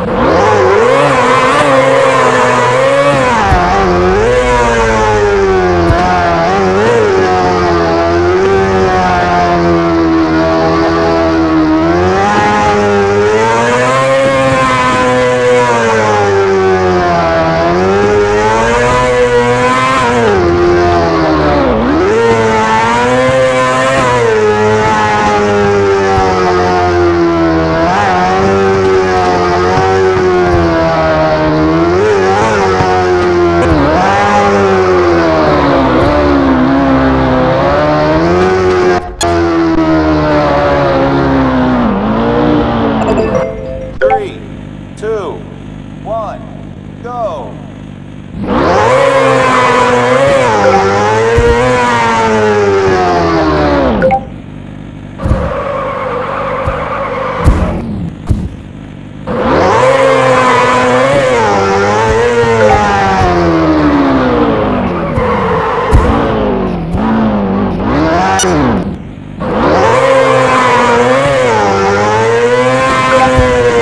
Oh, Aê!